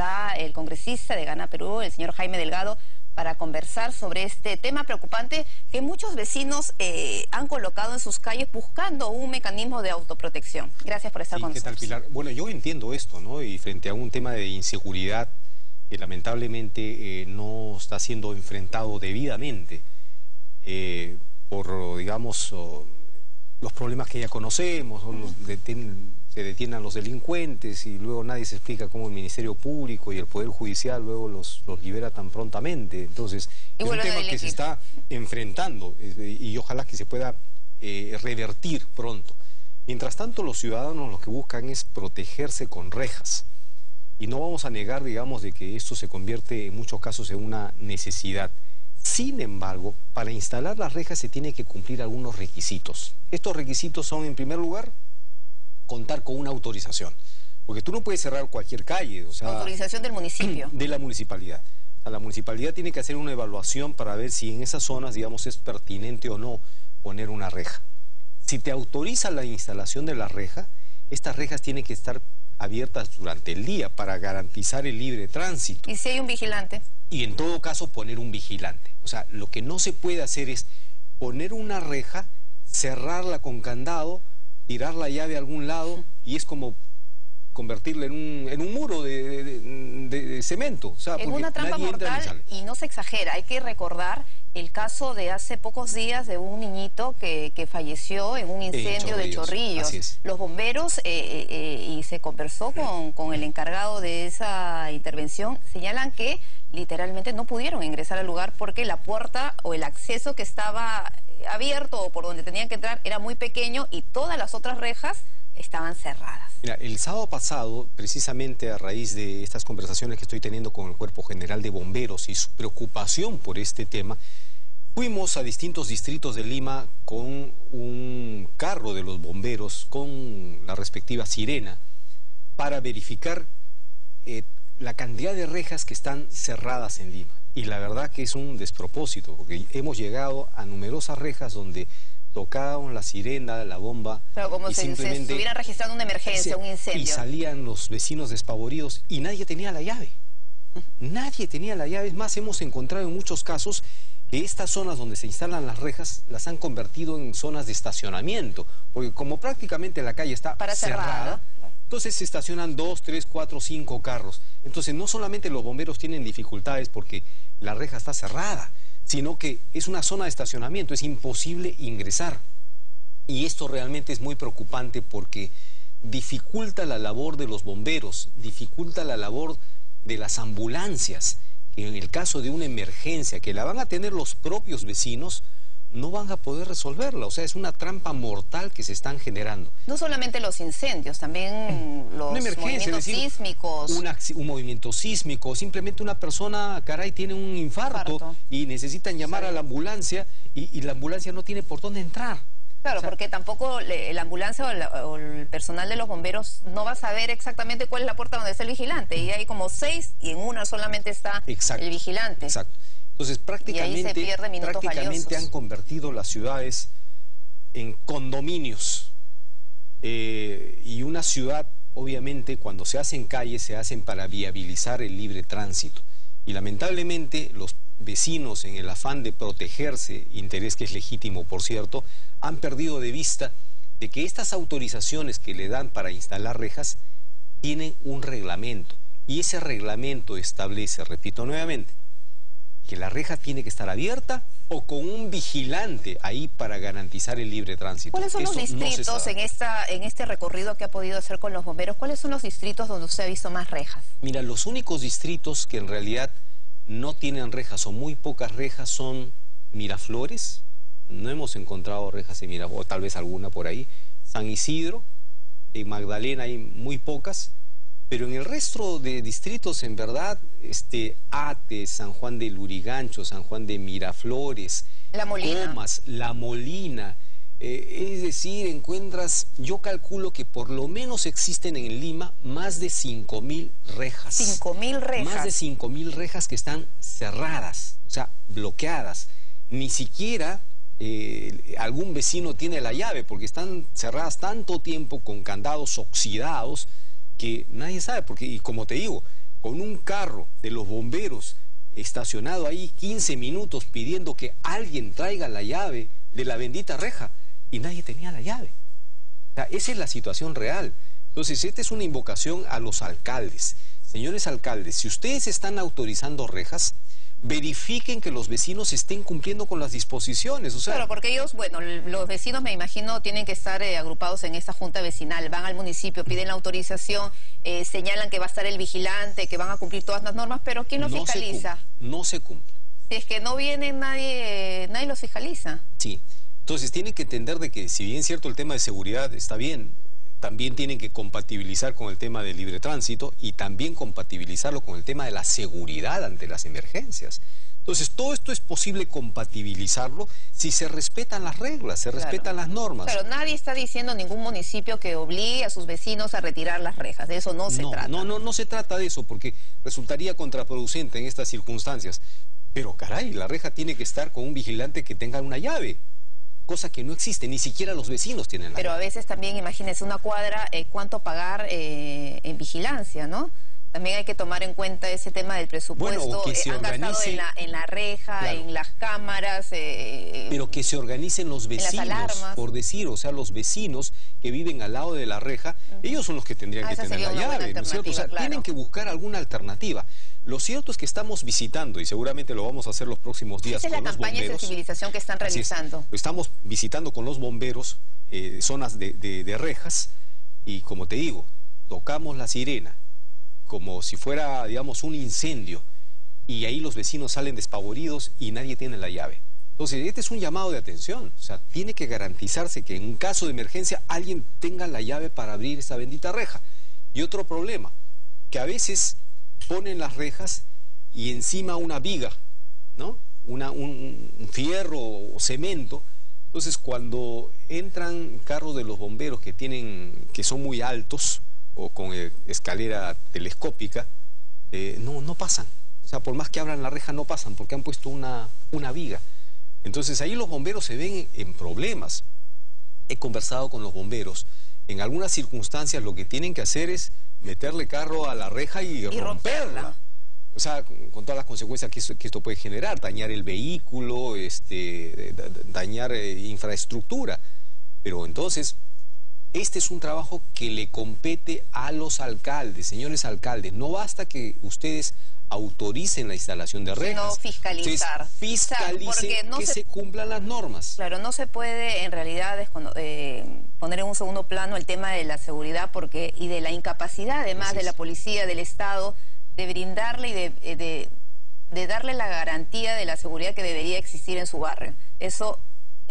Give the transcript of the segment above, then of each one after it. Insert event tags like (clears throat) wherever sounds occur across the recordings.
está el congresista de Gana Perú, el señor Jaime Delgado, para conversar sobre este tema preocupante que muchos vecinos eh, han colocado en sus calles buscando un mecanismo de autoprotección. Gracias por estar con ¿qué Tal, Pilar? Bueno, yo entiendo esto, ¿no? Y frente a un tema de inseguridad que lamentablemente eh, no está siendo enfrentado debidamente eh, por, digamos, los problemas que ya conocemos, se detienen a los delincuentes y luego nadie se explica cómo el Ministerio Público y el Poder Judicial luego los, los libera tan prontamente. Entonces, es un tema que se está enfrentando y ojalá que se pueda eh, revertir pronto. Mientras tanto, los ciudadanos lo que buscan es protegerse con rejas. Y no vamos a negar, digamos, de que esto se convierte en muchos casos en una necesidad. Sin embargo, para instalar las rejas se tiene que cumplir algunos requisitos. Estos requisitos son, en primer lugar, contar con una autorización. Porque tú no puedes cerrar cualquier calle. O sea, autorización del municipio. (clears throat) De la municipalidad. la municipalidad tiene que hacer una evaluación para ver si en esas zonas, digamos, es pertinente o no poner una reja. Si te autoriza la instalación de la reja, estas rejas tienen que estar abiertas durante el día para garantizar el libre tránsito. ¿Y si hay un vigilante? Y en todo caso poner un vigilante. O sea, lo que no se puede hacer es poner una reja, cerrarla con candado, tirar la llave a algún lado y es como convertirla en un, en un muro de, cemento. O sea, en una trampa mortal y no se exagera, hay que recordar el caso de hace pocos días de un niñito que, falleció en un incendio de Chorrillos. Los bomberos, eh, eh, eh, y se conversó con, con el encargado de esa intervención, señalan que literalmente no pudieron ingresar al lugar porque la puerta o el acceso que estaba abierto o por donde tenían que entrar era muy pequeño y todas las otras rejas estaban cerradas. Mira, el sábado pasado, precisamente a raíz de estas conversaciones que estoy teniendo con el Cuerpo General de Bomberos y su preocupación por este tema, fuimos a distintos distritos de Lima con un carro de los bomberos, con la respectiva sirena, para verificar eh, la cantidad de rejas que están cerradas en Lima. Y la verdad que es un despropósito, porque hemos llegado a numerosas rejas donde tocaban la sirena, la bomba. Pero como si se estuvieran registrando una emergencia, un incendio. Y salían los vecinos despavoridos y nadie tenía la llave. (laughs) Nadie tenía la llave. Es más, hemos encontrado en muchos casos que estas zonas donde se instalan las rejas las han convertido en zonas de estacionamiento, porque como prácticamente la calle está cerrada, entonces se estacionan dos, tres, cuatro, cinco carros. Entonces no solamente los bomberos tienen dificultades porque la reja está cerrada, sino que es una zona de estacionamiento, es imposible ingresar. Y esto realmente es muy preocupante porque dificulta la labor de los bomberos, dificulta la labor de las ambulancias. En el caso de una emergencia que la van a tener los propios vecinos, no van a poder resolverla. O sea, es una trampa mortal que se están generando. No solamente los incendios, también los movimientos sísmicos. un movimiento sísmico, simplemente una persona, caray, tiene un infarto, y necesitan llamar a la ambulancia y, la ambulancia no tiene por dónde entrar. Claro, porque tampoco la ambulancia o, el personal de los bomberos no va a saber exactamente cuál es la puerta donde está el vigilante. Y hay como seis y en una solamente está el vigilante. Exacto. Entonces prácticamente, prácticamente han convertido las ciudades en condominios. Eh, y una ciudad, obviamente, cuando se hacen calles, se hacen para viabilizar el libre tránsito. Y lamentablemente los vecinos, en el afán de protegerse, interés que es legítimo, por cierto, han perdido de vista de que estas autorizaciones que le dan para instalar rejas tienen un reglamento. Y ese reglamento establece, repito nuevamente, que la reja tiene que estar abierta o con un vigilante ahí para garantizar el libre tránsito. ¿Cuáles son los distritos en, esta, en este recorrido que ha podido hacer con los bomberos? ¿Cuáles son los distritos donde usted ha visto más rejas? Mira, los únicos distritos que en realidad no tienen rejas o muy pocas rejas son Miraflores, no hemos encontrado rejas en Miraflores, o tal vez alguna por ahí, San Isidro, en Magdalena hay muy pocas, pero en el resto de distritos, en verdad, este, Ate, San Juan de Lurigancho, San Juan de Miraflores, La Molina. Comas, La Molina, eh, es decir, encuentras, yo calculo que por lo menos existen en Lima más de 5.000 rejas. 5.000 rejas. Más de 5.000 rejas que están cerradas, o sea, bloqueadas. Ni siquiera eh, algún vecino tiene la llave porque están cerradas tanto tiempo con candados oxidados que nadie sabe, porque, y como te digo, con un carro de los bomberos estacionado ahí 15 minutos pidiendo que alguien traiga la llave de la bendita reja y nadie tenía la llave. esa es la situación real. Entonces, esta es una invocación a los alcaldes. Señores alcaldes, si ustedes están autorizando rejas, verifiquen que los vecinos estén cumpliendo con las disposiciones. O sea, claro, porque ellos, bueno, los vecinos me imagino tienen que estar eh, agrupados en esta junta vecinal, van al municipio, piden la autorización, eh, señalan que va a estar el vigilante, que van a cumplir todas las normas, pero ¿quién los fiscaliza? no se cumple. Si es que no vienen, nadie, nadie los fiscaliza. Sí, entonces tienen que entender de que si bien es cierto el tema de seguridad está bien, también tienen que compatibilizar con el tema del libre tránsito y también compatibilizarlo con el tema de la seguridad ante las emergencias. Entonces, todo esto es posible compatibilizarlo si se respetan las reglas, se respetan las normas. Pero nadie está diciendo ningún municipio que obligue a sus vecinos a retirar las rejas, de eso no se trata. No, no, no se trata de eso, porque resultaría contraproducente en estas circunstancias. Pero caray, la reja tiene que estar con un vigilante que tenga una llave cosa que no existe, ni siquiera los vecinos tienen la Pero a veces también, imagínense, una cuadra, eh, cuánto pagar eh, en vigilancia, ¿no? También hay que tomar en cuenta ese tema del presupuesto. Bueno, que se eh, han gastado en la, en la reja, en las cámaras. Pero que se organicen los vecinos, por decir, o sea, los vecinos que viven al lado de la reja, ellos son los que tendrían ah, que tener la llave, ¿no es cierto? O sea, tienen que buscar alguna alternativa. Lo cierto es que estamos visitando, y seguramente lo vamos a hacer los próximos días. Esa es la campaña de sensibilización que están realizando. Estamos visitando con los bomberos eh, zonas de, rejas, y como te digo, tocamos la sirena, como si fuera, digamos, un incendio, y ahí los vecinos salen despavoridos y nadie tiene la llave. Entonces, este es un llamado de atención. O sea, tiene que garantizarse que en un caso de emergencia alguien tenga la llave para abrir esa bendita reja. Y otro problema, que a veces ponen las rejas y encima una viga, ¿no? Una, un, fierro o cemento. Entonces, cuando entran carros de los bomberos que tienen, que son muy altos o con eh, escalera telescópica, eh, no, no pasan. O sea, por más que abran la reja, no pasan porque han puesto una, una viga. Entonces, ahí los bomberos se ven en problemas. He conversado con los bomberos. En algunas circunstancias lo que tienen que hacer es meterle carro a la reja y, romperla. O sea, con, todas las consecuencias que, esto puede generar, dañar el vehículo, este, dañar eh, infraestructura. Pero entonces, este es un trabajo que le compete a los alcaldes, señores alcaldes. No basta que ustedes autoricen la instalación de rejas. No fiscalizar. fiscalicen que se... cumplan las normas. Claro, no se puede en realidad eh, poner en un segundo plano el tema de la seguridad porque y de la incapacidad además de la policía, del Estado, de brindarle y eh, de, de, darle la garantía de la seguridad que debería existir en su barrio. Eso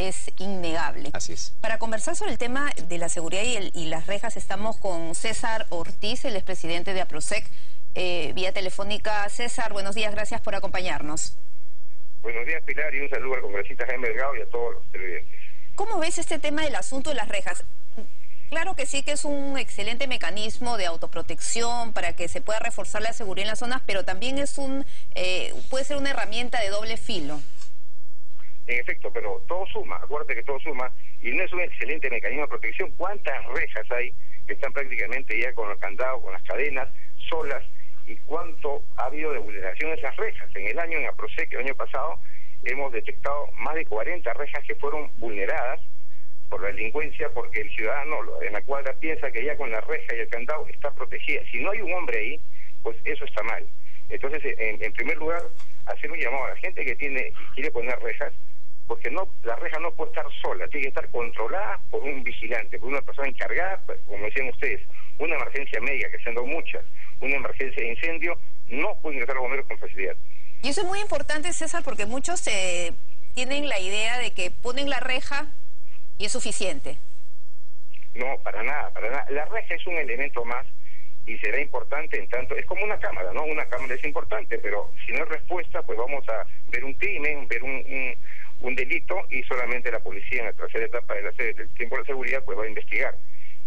es innegable. Así es. Para conversar sobre el tema de la seguridad y, y las rejas estamos con César Ortiz, el expresidente de APROSEC. Eh, vía telefónica. César, buenos días, gracias por acompañarnos. Buenos días, Pilar, y un saludo al congresista Jaime Delgado y a todos los televidentes. ¿Cómo ves este tema del asunto de las rejas? Claro que sí que es un excelente mecanismo de autoprotección para que se pueda reforzar la seguridad en las zonas, pero también es un eh, puede ser una herramienta de doble filo. En efecto, pero todo suma, acuérdate que todo suma, y no es un excelente mecanismo de protección. ¿Cuántas rejas hay que están prácticamente ya con los candados, con las cadenas, solas, y cuánto ha habido de vulneración de esas rejas. En el año, en APROSEC, el año pasado, hemos detectado más de 40 rejas que fueron vulneradas por la delincuencia porque el ciudadano en la cuadra piensa que ya con la reja y el candado está protegida. Si no hay un hombre ahí, pues eso está mal. Entonces, en, primer lugar, hacer un llamado a la gente que tiene quiere poner rejas, porque no la reja no puede estar sola, tiene que estar controlada por un vigilante, por una persona encargada, pues, como decían ustedes, una emergencia médica, que siendo muchas, una emergencia de incendio, no pueden ingresar los bomberos con facilidad. Y eso es muy importante, César, porque muchos eh, tienen la idea de que ponen la reja y es suficiente. No, para nada, para nada. La reja es un elemento más y será importante en tanto, es como una cámara, ¿no? Una cámara es importante, pero si no hay respuesta, pues vamos a ver un crimen, ver un, un, delito y solamente la policía en la tercera etapa del tiempo de seguridad pues va a investigar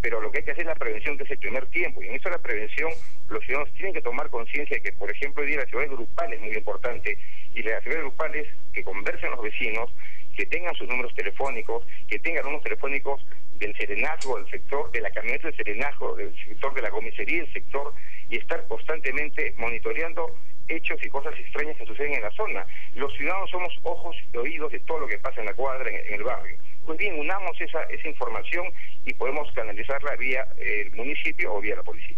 pero lo que hay que hacer es la prevención, que es el primer tiempo. Y en eso la prevención, los ciudadanos tienen que tomar conciencia de que, por ejemplo, hoy día la seguridad grupal es muy importante, y la seguridad grupal es que conversen los vecinos, que tengan sus números telefónicos, que tengan números telefónicos del serenazgo, del sector de la camioneta del serenazgo, del sector de la comisaría, del sector y estar constantemente monitoreando hechos y cosas extrañas que suceden en la zona. Los ciudadanos somos ojos y oídos de todo lo que pasa en la cuadra, en, el barrio. Pues bien, unamos esa, esa información y podemos canalizarla vía el municipio o vía la policía.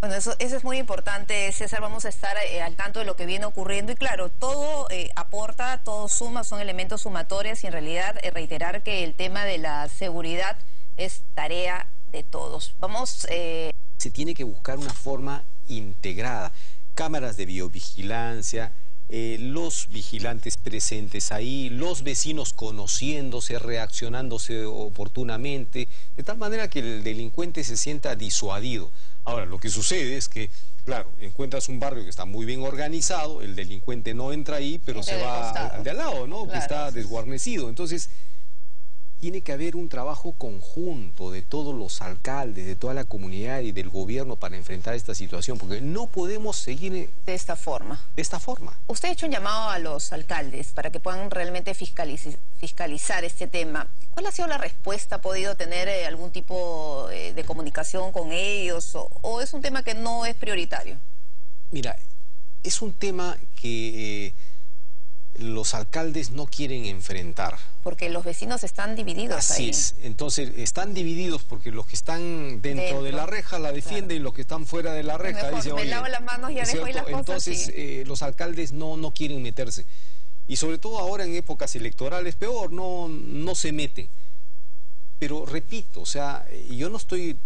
Bueno, eso, eso es muy importante, César. Vamos a estar eh, al tanto de lo que viene ocurriendo. Y claro, todo eh, aporta, todo suma, son elementos sumatorios y en realidad eh, reiterar que el tema de la seguridad es tarea de todos. Vamos. Se tiene que buscar una forma integrada. Cámaras de biovigilancia, los vigilantes presentes ahí, los vecinos conociéndose, reaccionándose oportunamente, de tal manera que el delincuente se sienta disuadido. Ahora, lo que sucede es que, claro, encuentras un barrio que está muy bien organizado, el delincuente no entra ahí, pero se va al, de al lado, ¿no? que está desguarnecido. Entonces, tiene que haber un trabajo conjunto de todos los alcaldes, de toda la comunidad y del gobierno para enfrentar esta situación, porque no podemos seguir... De esta forma. De esta forma. Usted ha hecho un llamado a los alcaldes para que puedan realmente fiscalizar este tema. ¿Cuál ha sido la respuesta? ¿Ha podido tener eh, algún tipo eh, de comunicación con ellos o, es un tema que no es prioritario? Mira, es un tema que... Eh, los alcaldes no quieren enfrentar. Porque los vecinos están divididos Así es. Entonces, están divididos porque los que están dentro, de la reja la defienden y los que están fuera de la reja dicen, me lavo las manos y las cosas Entonces, eh, los alcaldes no, no quieren meterse. Y sobre todo ahora en épocas electorales, peor, no, no se mete. Pero repito, o sea, yo no estoy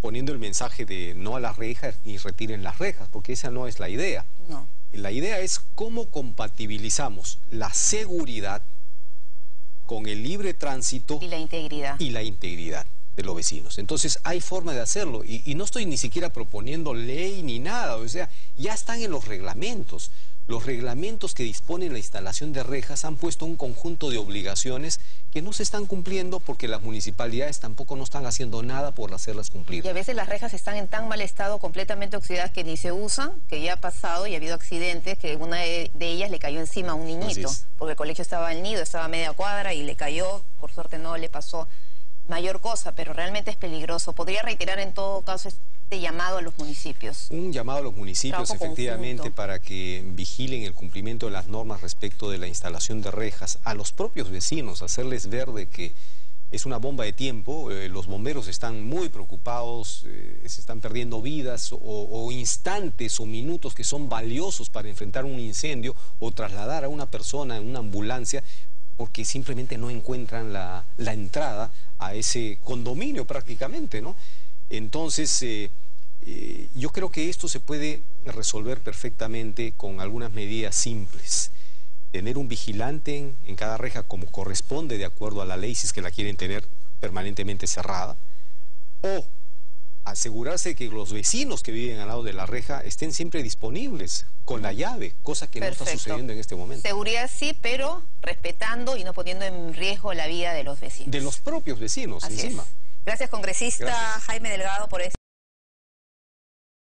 poniendo el mensaje de no a las rejas ni retiren las rejas, porque esa no es la idea. No. La idea es cómo compatibilizamos la seguridad con el libre tránsito y la integridad. Y la integridad de los vecinos. Entonces hay forma de hacerlo y, y no estoy ni siquiera proponiendo ley ni nada, o sea, ya están en los reglamentos. Los reglamentos que disponen la instalación de rejas han puesto un conjunto de obligaciones que no se están cumpliendo porque las municipalidades tampoco no están haciendo nada por hacerlas cumplir. Y a veces las rejas están en tan mal estado, completamente oxidadas, que ni se usan, que ya ha pasado y ha habido accidentes, que una de, ellas le cayó encima a un niñito, porque el colegio estaba el nido, estaba a media cuadra y le cayó, por suerte no le pasó mayor cosa, pero realmente es peligroso. Podría reiterar en todo caso llamado a los municipios? Un llamado a los municipios, efectivamente, para que vigilen el cumplimiento de las normas respecto de la instalación de rejas, a los propios vecinos, hacerles ver de que es una bomba de tiempo, eh, los bomberos están muy preocupados, eh, se están perdiendo vidas o, instantes o minutos que son valiosos para enfrentar un incendio o trasladar a una persona en una ambulancia porque simplemente no encuentran la, la entrada a ese condominio prácticamente, ¿no? Entonces, eh, eh, yo creo que esto se puede resolver perfectamente con algunas medidas simples. Tener un vigilante en, cada reja como corresponde de acuerdo a la ley, si es que la quieren tener permanentemente cerrada, o asegurarse que los vecinos que viven al lado de la reja estén siempre disponibles con la llave, cosa que no está sucediendo en este momento. Seguridad sí, pero respetando y no poniendo en riesgo la vida de los vecinos. De los propios vecinos, encima. Gracias, congresista Jaime Delgado, por eso.